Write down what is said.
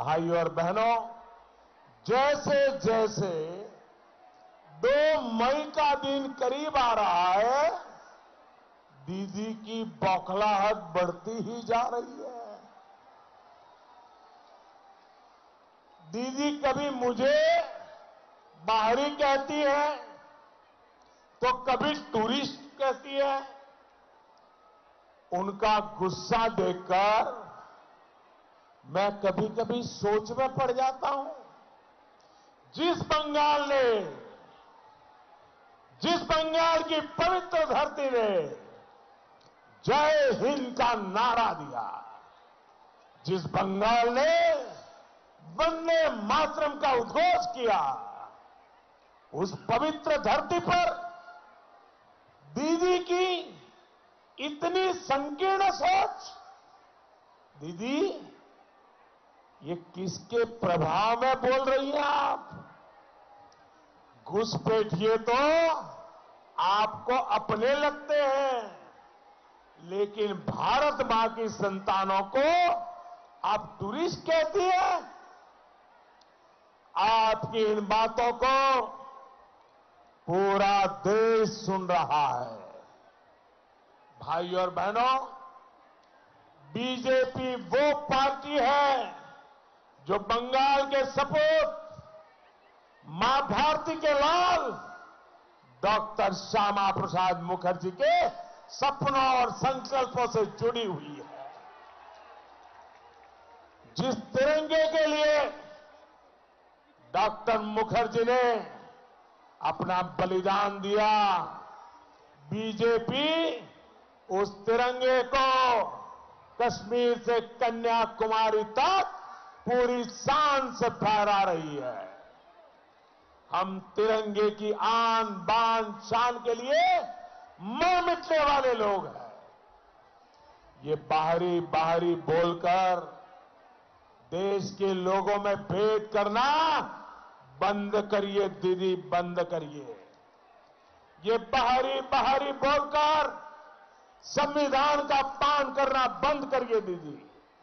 भाई और बहनों, जैसे जैसे दो मई का दिन करीब आ रहा है, दीदी की बौखलाहट बढ़ती ही जा रही है। दीदी कभी मुझे बाहरी कहती है तो कभी टूरिस्ट कहती है। उनका गुस्सा देखकर मैं कभी कभी सोच में पड़ जाता हूँ। जिस बंगाल ने, जिस बंगाल की पवित्र धरती ने जय हिंद का नारा दिया, जिस बंगाल ने वंदे मातरम का उद्घोष किया, उस पवित्र धरती पर दीदी की इतनी संकीर्ण सोच, दीदी ये किसके प्रभाव में बोल रही हैं आप? घुसपैठिए तो आपको अपने लगते हैं। लेकिन भारत माँ की संतानों को आप टूरिस्ट कहती है। आपकी इन बातों को पूरा देश सुन रहा है। भाई और बहनों, बीजेपी वो पार्टी जो बंगाल के सपूत, माँ भारती के लाल, डॉक्टर श्यामा प्रसाद मुखर्जी के सपनों और संकल्पों से जुड़ी हुई है। जिस तिरंगे के लिए डॉक्टर मुखर्जी ने अपना बलिदान दिया, बीजेपी उस तिरंगे को कश्मीर से कन्याकुमारी तक पूरी शान से फहरा रही है। हम तिरंगे की आन, बान शान के लिए मर मिटने वाले लोग हैं। ये बाहरी बाहरी बोलकर देश के लोगों में भेद करना बंद करिए, दीदी, बंद करिए। ये बाहरी बाहरी बोलकर संविधान का पान करना बंद करिए, दीदी।